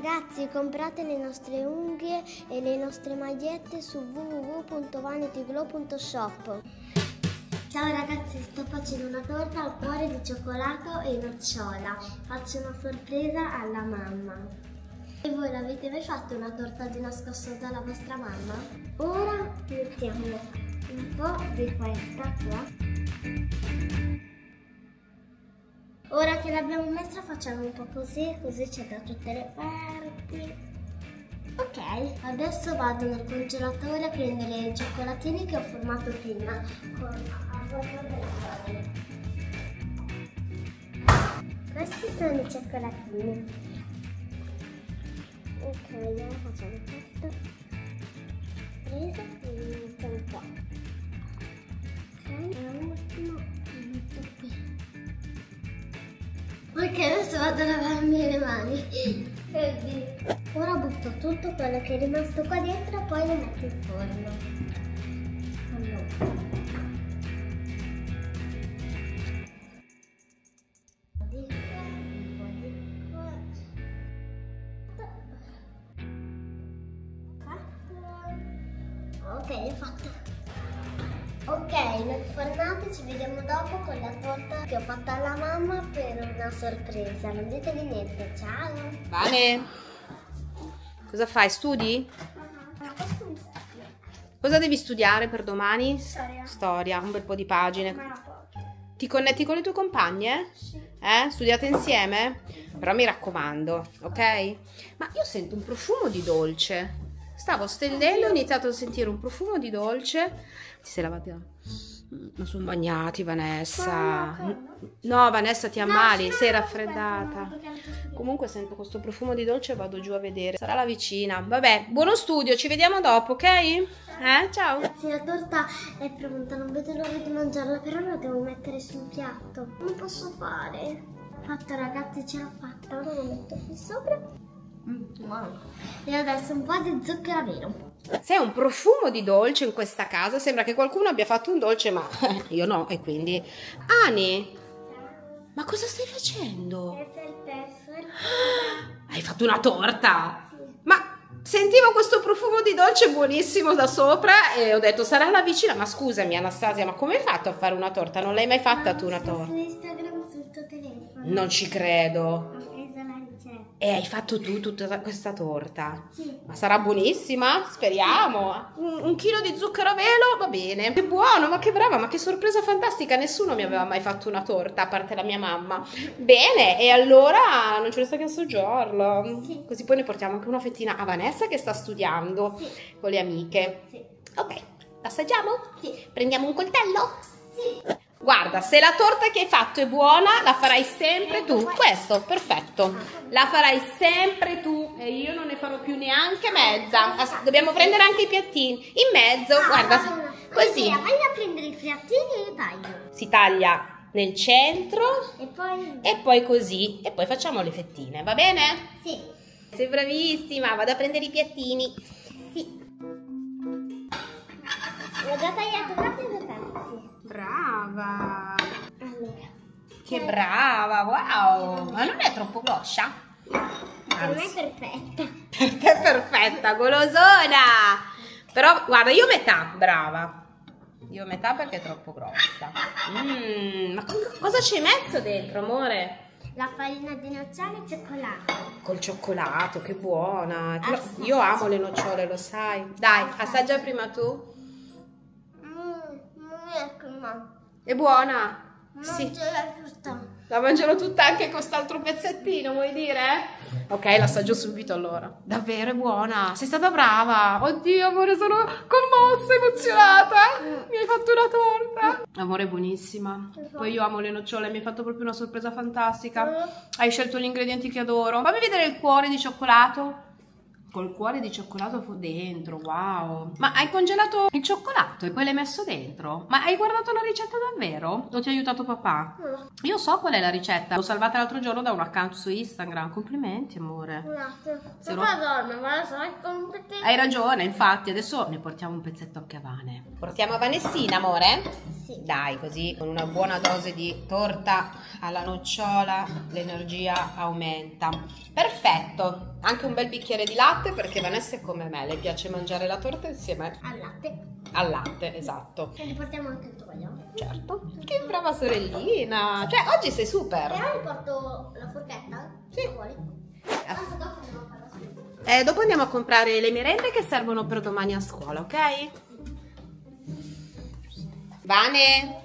Ragazzi, comprate le nostre unghie e le nostre magliette su www.vanityglow.shop. Ciao ragazzi, sto facendo una torta al cuore di cioccolato e nocciola. Faccio una sorpresa alla mamma. E voi l'avete mai fatto una torta di nascosto dalla vostra mamma? Ora mettiamo un po' di questa qua. Ora che l'abbiamo messa facciamo un po' così, così c'è da tutte le parti. Ok, adesso vado nel congelatore a prendere i cioccolatini che ho formato prima con a forma della. Questi sono i cioccolatini. Ok, ora facciamo questo. Preso e lo mettiamo qua. Ok, ultimo lo metto qui. Ok, adesso vado a lavarmi le mani. Ora butto tutto quello che è rimasto qua dentro e poi lo metto in forno. Sorpresa. Non ditemi niente, ciao! Vane, cosa fai? Studi? Serve. Cosa devi studiare per domani? Storia. Storia, un bel po' di pagine. Ti connetti con le tue compagne? Sì. Eh? Studiate insieme? Però mi raccomando, ok? Ma io sento un profumo di dolce. Stavo stendendo e ho iniziato a sentire un profumo di dolce. Ti sei lavata? Mm, Non sono bagnati, Vanessa. No, Vanessa, ti ammali, sei raffreddata. Comunque sento questo profumo di dolce e vado giù a vedere. Sarà la vicina. Vabbè, buono studio, ci vediamo dopo, ok? Eh, ciao. Sì, la torta è pronta, non vedo l'ora di mangiarla, però la devo mettere sul piatto. Non posso fare. Fatto ragazzi, ce l'ho fatta. Ora lo metto qui sopra. E adesso un po' di zucchero a vero. C'è un profumo di dolce in questa casa. Sembra che qualcuno abbia fatto un dolce, ma io no, e quindi. Ani, ma cosa stai facendo? Hai fatto una torta? Ma sentivo questo profumo di dolce buonissimo da sopra e ho detto sarà la vicina. Ma scusami, Anastasia, ma come hai fatto a fare una torta? Non l'hai mai fatta tu una torta? Su Instagram sul tuo telefono. Non ci credo. E hai fatto tu tutta questa torta? Sì. Ma sarà buonissima? Speriamo. Un, un chilo di zucchero a velo va bene. Che buono, ma che brava, ma che sorpresa fantastica. Nessuno mi aveva mai fatto una torta, a parte la mia mamma. Bene, e allora non ci resta che assaggiarla. Sì. Così poi ne portiamo anche una fettina a Vanessa che sta studiando Sì. con le amiche. Sì. Ok, assaggiamo? Sì. Prendiamo un coltello? Sì. Guarda, se la torta che hai fatto è buona, la farai sempre tu. Questo, perfetto. La farai sempre tu e io non ne farò più neanche mezza. Dobbiamo prendere anche i piattini. In mezzo, guarda, così. Vai a prendere i friattini e io taglio. Si taglia nel centro E poi... e poi così. E poi facciamo le fettine, va bene? Sì. Sei bravissima, vado a prendere i piattini. Sì. Ho già tagliato proprio. Brava. Allora. Che brava, wow. Ma non è troppo groscia? Per me è perfetta. Per te è perfetta, golosona. Però guarda, io metà, brava. Io metà perché è troppo grossa. Mm, ma co- cosa ci hai messo dentro, amore? La farina di nocciole e cioccolato. Col cioccolato, che buona. Assaggia. Io amo le nocciole, lo sai. Dai, assaggia prima tu. Mmm, non riesco ma. È buona? Sì. Tutta. La mangerò tutta anche con quest'altro pezzettino, vuoi dire? Ok, l'assaggio subito allora. Davvero è buona. Sei stata brava. Oddio, amore, sono commossa, emozionata. Mi hai fatto una torta. Amore, buonissima. Poi io amo le nocciole, mi hai fatto proprio una sorpresa fantastica. Hai scelto gli ingredienti che adoro. Fammi vedere il cuore di cioccolato. Col cuore di cioccolato dentro, wow. Ma hai congelato il cioccolato e poi l'hai messo dentro? Ma hai guardato la ricetta davvero? O ti ha aiutato papà? No. Io so qual è la ricetta. L'ho salvata l'altro giorno da un account su Instagram. Complimenti, amore. Attimo. Se Papà no- dorme, ma la sai completamente. Hai ragione, infatti. Adesso ne portiamo un pezzetto anche a Vane. Portiamo a Vanessina, amore? Sì. Dai, così con una buona dose di torta alla nocciola l'energia aumenta. Perfetto. Anche un bel bicchiere di latte perché Vanessa è come me, le piace mangiare la torta insieme Al latte. al latte, esatto. E li portiamo anche il tovagliolo. Certo. Che brava sorellina. Cioè, oggi sei super. Però vi porto la forchetta? Sì. Se vuoi. Tanto dopo andiamo a fare la spesa. Eh, dopo andiamo a comprare le merende che servono per domani a scuola, ok? Vane,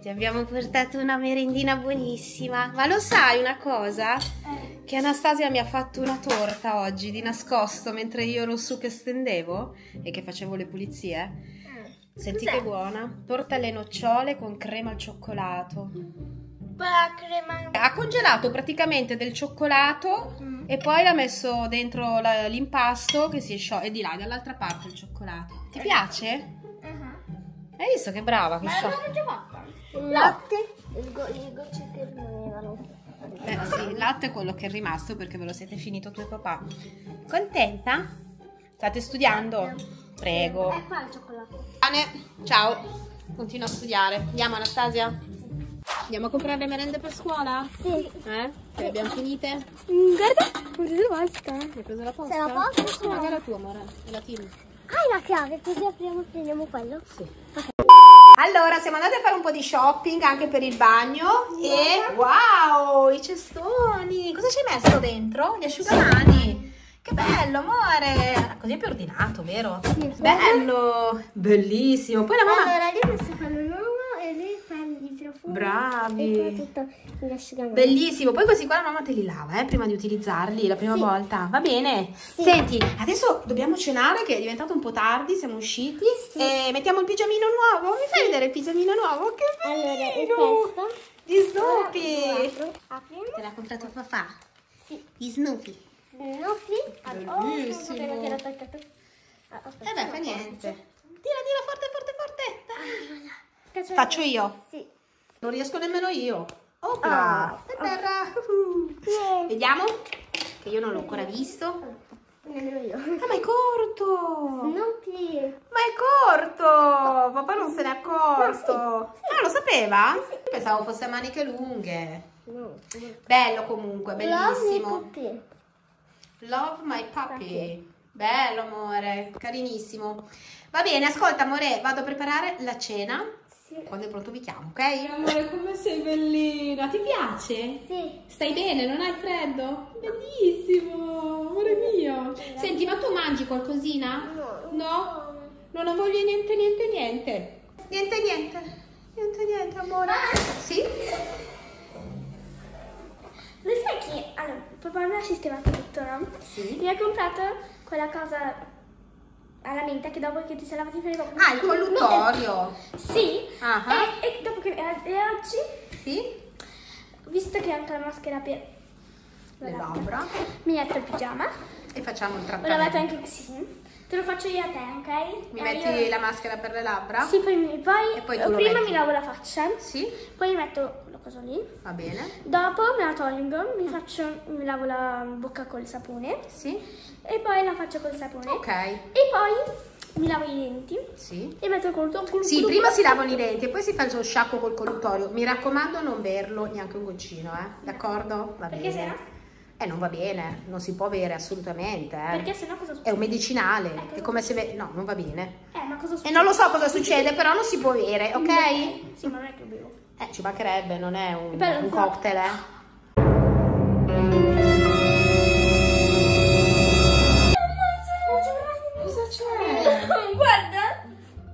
ti abbiamo portato una merendina buonissima. Ma lo sai una cosa? Eh. Che Anastasia mi ha fatto una torta oggi di nascosto mentre io ero su che stendevo e che facevo le pulizie. Senti Cos'è? che buona. Torta alle nocciole con crema al cioccolato. La crema. Ha congelato praticamente del cioccolato Mm. e poi l'ha messo dentro la- l'impasto che si è sciolto. E di là, dall'altra parte il cioccolato. Ti piace? Hai visto che brava Ma questa? fatta? Il latte, il go- che rimanevano. Eh sì, il latte è quello che è rimasto perché ve lo siete finito tu e papà. Contenta? State studiando? Prego. È qua il cioccolato. Ciao. Continua a studiare. Andiamo Anastasia? Andiamo a comprare le merende per scuola? Sì. Eh? Le abbiamo finite? Guarda, cosa basta. Hai preso la posta? Se la posta, sì. Paga la tua, amore. E la team. Hai la chiave, così apriamo e prendiamo quello. Sì. Allora, siamo andati a fare un po' di shopping anche per il bagno e wow, i cestoni. Cosa ci hai messo dentro? Gli asciugamani. Che bello, amore. Così è più ordinato, vero? Sì. Bello, bellissimo. Poi la mamma Allora, lì ho messo quello nuovo e lì prendi i profumi. Bravi. Gli asciugamani. Bellissimo, poi questi qua la mamma te li lava eh, prima di utilizzarli la prima Sì. volta, va bene? Senti, adesso dobbiamo cenare che è diventato un po' tardi, siamo usciti Sì. e mettiamo il pigiamino nuovo. Mi fai vedere il pigiamino nuovo? Che Allora, bello! questo? Di Snoopy! Te l'ha comprato papà? Sì. Di Snoopy. Snoopy. Oh, Bellissimo. non che l'ho toccato. Ah, Eh beh, fa non niente. Tira, tira, forte, forte, forte. Dai. Cazzo- Faccio io? Sì. Non riesco nemmeno io. Oh, Ah. per terra. Yeah. Vediamo, che io non l'ho ancora visto. Nemmeno io. Ah, ma è corto! Snoopy. Ma è corto! Papà non se n'è accorto. Ah, lo sapeva? Pensavo fosse a maniche lunghe. No. Bello comunque, bellissimo. Love my puppy. Bello amore, carinissimo. Va bene, ascolta amore, vado a preparare la cena. Quando è pronto vi chiamo, ok? Amore, come sei bellina. Ti piace? Sì. Stai bene? Non hai freddo? Bellissimo, amore mio. Senti, ma tu mangi qualcosina? No. No? No, non voglio niente, niente, niente. Niente, niente. Niente, niente, amore. Sì? Lo sai che allora, papà mi ha sistemato tutto, no? Sì. Mi ha comprato quella cosa alla menta che dopo che ti sei lavato i capelli Ah, il collutorio. Sì. Ah. E, e dopo che e oggi, Sì? visto che ho anche la maschera per Le labbra. mi metto il pigiama. E facciamo il Ho lavato trattamento. anche sì. Te lo faccio io a te, ok? Mi Eh, metti io- la maschera per le labbra? Sì, poi, mi- poi, poi prima mi lavo la faccia, Sì? poi mi metto quella cosa lì. Va bene. Dopo me la tolgo, mi, faccio, mi lavo la bocca col sapone Sì? e poi la faccio col sapone. Ok. E poi mi lavo i denti Sì. e metto il collutorio. Sì, prima si lavano i denti e poi si fa lo sciacquo col collutorio. Mi raccomando non berlo neanche un goccino, eh? D'accordo? Va Perché bene. se no? Eh, non va bene, non si può bere assolutamente, eh. Perché sennò cosa È succede? un medicinale, Ecco. è come se... be- No, non va bene. Eh, ma cosa succede? E non lo so cosa succede, però non si può bere, ok? Sì, ma non è che lo bevo. Eh, ci mancherebbe, non è un, Però un cocktail, eh. Cosa c'è? Guarda!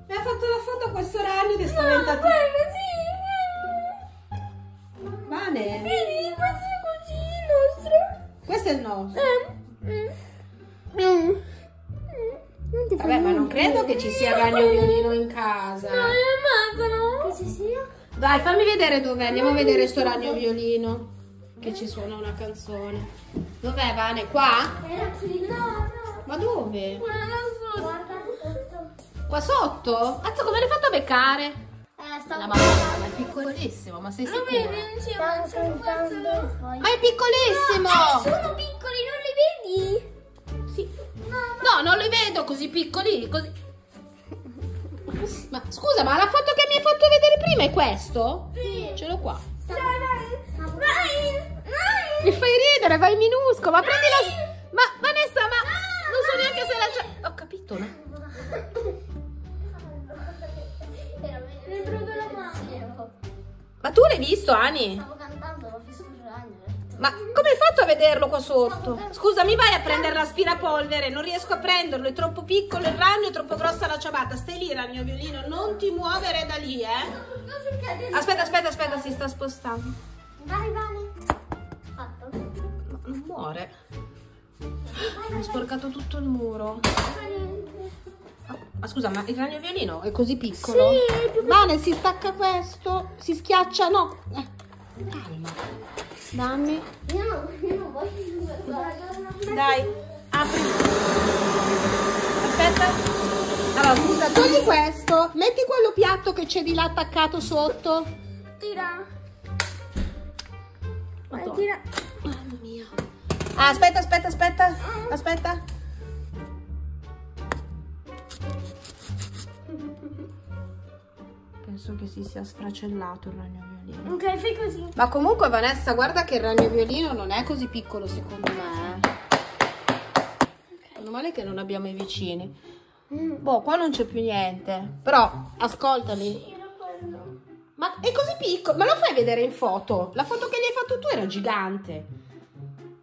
Mi ha fatto la foto a questo ragno ed è No, guarda, sì! Vane, Vedi, è così è il nostro. Eh. Mm. Mm. Vabbè, ma non credo che ci sia ragno violino in casa. No, mi ammazzano. Che ci sia? Dai, fammi vedere dov'è. Andiamo a vedere sto ragno violino. Che ci suona una canzone. Dov'è, Vane? Qua? Era qui. No, no. Ma dove? Guarda sotto. Qua sotto? Azza, come l'hai fatto a beccare? Eh, stavo La mamma, piccolissimo, ma sei Lo sicura? vedi? Stavo contando poi. Ma è piccolissimo! sono piccoli, non li vedi? Sì. No, non li vedo così piccoli, così... Ma scusa, ma la foto che mi hai fatto vedere prima è questo? Sì. Ce l'ho qua. Dai, vai. Vai, vai. Mi fai ridere, vai minuscolo, ma prendi la... Ma Vanessa, ma non so neanche se la... Ho capito, no? Tu l'hai visto, Ani? Stavo cantando, l'ho visto il ragno. Ma come hai fatto a vederlo qua sotto? Scusa, mi vai a prendere l'aspirapolvere? Non riesco a prenderlo, è troppo piccolo il ragno, è troppo grossa la ciabatta. Stai lì, ragno violino, non ti muovere da lì, eh? Aspetta, aspetta, aspetta, si sta spostando. Vai, Vani. Fatto. Ma non muore. Hai sporcato tutto il muro. Ma scusa, ma il ragno violino è così piccolo? Sì, Vane, si stacca questo, si schiaccia, no. Eh, calma. Dammi. Io non, io non voglio guardare. Dai, apri. Aspetta. Allora, scusa, togli questo. Metti quello piatto che c'è di là attaccato sotto. Tira. Madonna. Tira. Mamma mia. Ah, aspetta, aspetta, aspetta. Aspetta. Penso che si sia sfracellato il ragno violino. Ok, fai così. Ma comunque Vanessa, guarda che il ragno violino non è così piccolo secondo me. eh. Meno male che non abbiamo i vicini. Boh, qua non c'è più niente. Però, ascoltami. Ma è così piccolo? Ma lo fai vedere in foto? La foto che gli hai fatto tu era gigante.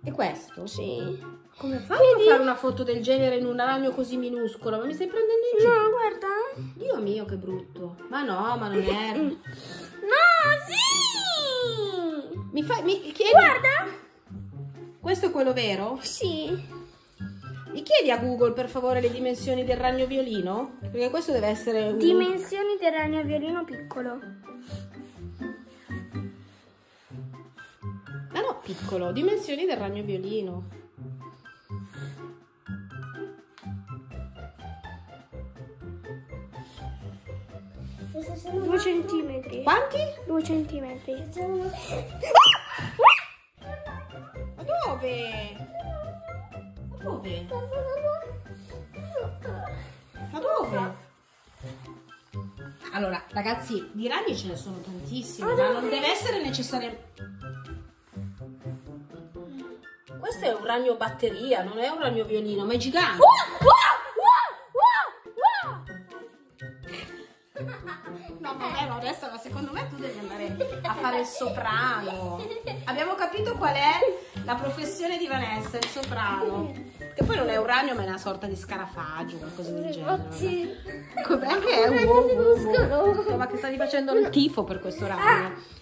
E questo? Sì. Come fai a fare una foto del genere in un ragno così minuscolo? Ma mi stai prendendo in giro? No, guarda. Dio mio, che brutto. Ma no, ma non è. No, sì. Mi fai. Mi chiedi. Guarda. Questo è quello vero? Sì. Mi chiedi a Google per favore le dimensioni del ragno violino? Perché questo deve essere un... Dimensioni del ragno violino piccolo. Ah no, piccolo. Dimensioni del ragno violino. Due centimetri. Quanti? Due centimetri. Ma dove? Ma dove? Ma dove? Allora, ragazzi, di ragni ce ne sono tantissimi, ma non deve essere necessariamente... Questo è un ragno batteria, non è un ragno violino, ma è gigante. No, ma secondo me tu devi andare a fare il soprano. Abbiamo capito qual è la professione di Vanessa, il soprano. Che poi non è un ragno, ma è una sorta di scarafaggio, qualcosa del genere. vabbè. Com'è che è un uovo? Ma che stai facendo il tifo per questo ragno?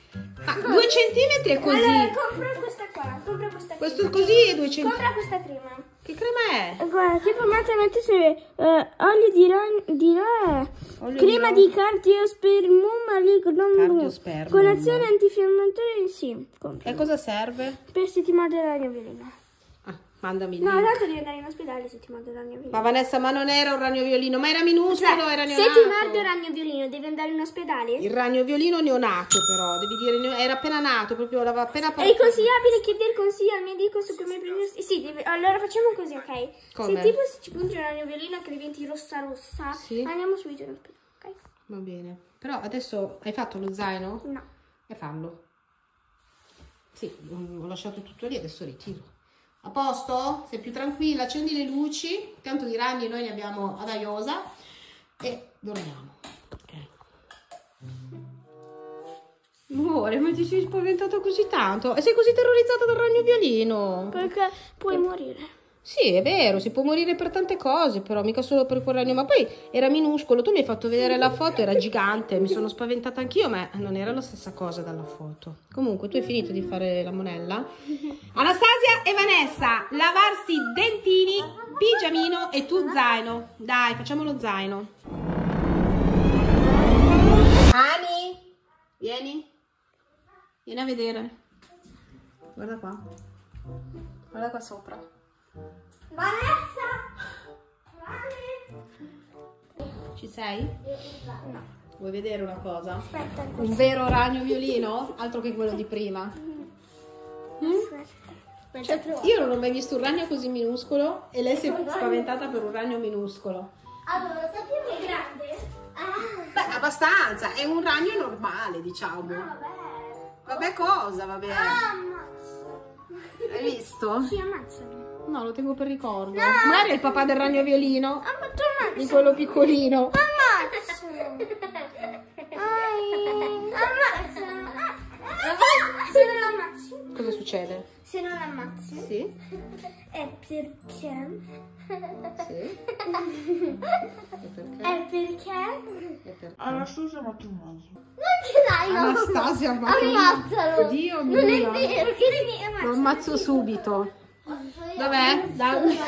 Ah, due centimetri è così. Allora, compra questa qua. Compra questa. Questo così è due centimetri. Compra questa crema. Crema è? Guarda, che formata metti su eh, olio di ragno di là. Olio Crema di di cardiospermum alignum Cardiospermum. con azione antinfiammatoria sì, compra. E cosa serve? Per se ti morde il ragno violino. Ah, mandami il No, link. tanto devi andare in ospedale se ti morde il ragno violino. Ma Vanessa, ma non era un ragno violino, ma era minuscolo, era se neonato. ti morde il ragno violino devi andare in ospedale? Il ragno violino neonato però, devi dire, era appena nato, proprio l'aveva appena È portato. consigliabile chiedere consiglio al medico su come prendersi. Sì, deve- allora facciamo così, ok? Come? Se tipo se ci punge il ragno violino che diventi rossa rossa, Sì. andiamo subito in ospedale, ok? Va bene. Però adesso hai fatto lo zaino? No. E fallo. Sì, ho lasciato tutto lì, adesso ritiro. A posto? Sei più tranquilla? Accendi le luci. Tanto di ragni noi ne abbiamo ad Aiosa. E dormiamo. Amore, ma ti sei spaventato così tanto? E sei così terrorizzata dal ragno violino? Perché puoi morire. Sì, è vero, si può morire per tante cose, però mica solo per quel ragno. Ma poi era minuscolo, tu mi hai fatto vedere la foto, era gigante, mi sono spaventata anch'io, ma non era la stessa cosa dalla foto. Comunque, tu hai finito di fare la monella? Anastasia e Vanessa, lavarsi i dentini, pigiamino e tu zaino. Dai, facciamo lo zaino. Ani, vieni. Vieni a vedere. Guarda qua. Guarda qua sopra. Vanessa! Ci sei? No. Vuoi vedere una cosa? Aspetta. Un vero ragno violino? Altro che quello di prima. Mm? Aspetta. Cioè, io non ho mai visto un ragno così minuscolo e lei si è spaventata per un ragno minuscolo. Allora, sappiamo È grande? Ah, Beh, abbastanza, è un ragno normale, diciamo. Vabbè. Vabbè cosa, vabbè. Ammazza. Hai visto? Sì, ammazzami. No, lo tengo per ricordo. Magari è il papà del ragno violino. Ah, ma. Di quello piccolino. Ammazza. Ai. Ammazza. Se non l'ammazzi. Cosa succede? Se non l'ammazzi. Sì? È perché. Sì? E perché? È perché. E perché? Anastasia Mattomaso. Non ce l'hai, no. Anastasia Mattomaso. Ammazzalo. Dio Non è mio. vero. Lo ammazzo subito. Dov'è? Dammi.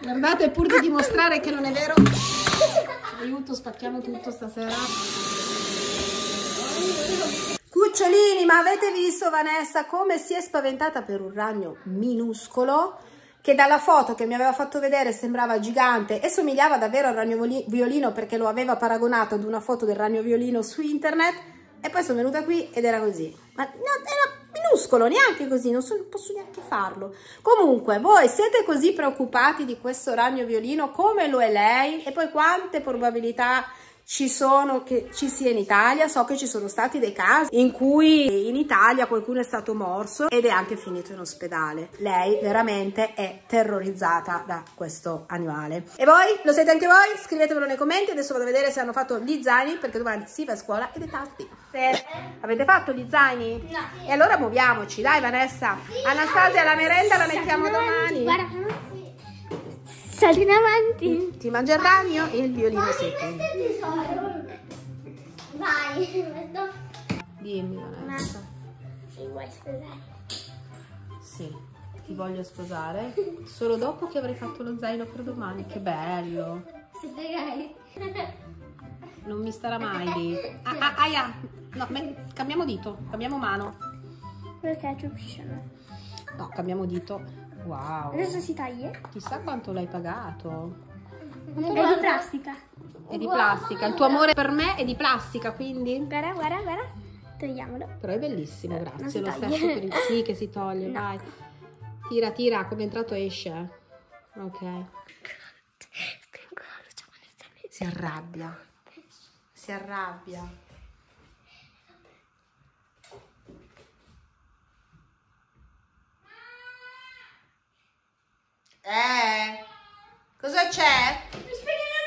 Guardate, pur di dimostrare che non è vero. Aiuto, spacchiamo tutto stasera. Cucciolini, ma avete visto Vanessa come si è spaventata per un ragno minuscolo? Che dalla foto che mi aveva fatto vedere sembrava gigante e somigliava davvero al ragno violino perché lo aveva paragonato ad una foto del ragno violino su internet. E poi sono venuta qui ed era così. Ma no, era minuscolo, neanche così, non, so- non posso neanche farlo. Comunque, voi siete così preoccupati di questo ragno violino come lo è lei? E poi quante probabilità ci sono che ci sia in Italia? So che ci sono stati dei casi in cui in Italia qualcuno è stato morso ed è anche finito in ospedale. Lei veramente è terrorizzata da questo animale. E voi? Lo siete anche voi? Scrivetemelo nei commenti. Adesso vado a vedere se hanno fatto gli zaini perché domani si va a scuola ed è tardi. Se avete fatto gli zaini? No. E allora muoviamoci, dai Vanessa. Anastasia, la merenda la mettiamo domani. Guarda. Sali in avanti. Ti mangia il ragno e il violino secco. tesoro. Vai. Dimmi Vanessa. Sì, vuoi sposare? Sì, ti voglio sposare solo dopo che avrei fatto lo zaino per domani. Che bello. Se. Non mi starà mai lì. Ah, ah, aia. No, cambiamo dito, cambiamo mano. Perché piscina? No, cambiamo dito. Wow. Adesso si taglia. Chissà quanto l'hai pagato. È di plastica. È di plastica. Il tuo amore per me è di plastica, quindi. Guarda, guarda, guarda. Togliamolo. Però è bellissimo, non grazie. si Lo stesso per il sì che si toglie, No. vai. Tira, tira, come è entrato esce. Ok. Si arrabbia. Si arrabbia. Eh? Cosa c'è? Mi spegni la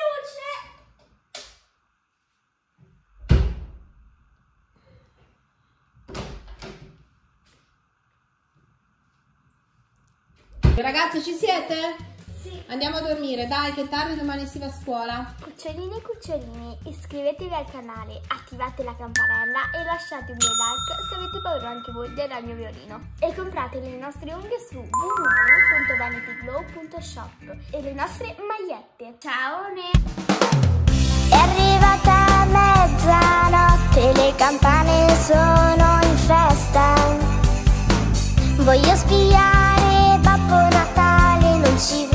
luce. Ragazzi, ci siete? Sì. Andiamo a dormire, dai, che tardi domani si va a scuola. Cucciolini e cucciolini, iscrivetevi al canale, attivate la campanella e lasciate un bel like se avete paura anche voi del ragno violino. E comprate le nostre unghie su www.vanityglow.shop e le nostre magliette. Ciao! È arrivata mezzanotte, le campane sono in festa. Voglio spiare Babbo Natale, non ci vedo.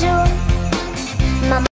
you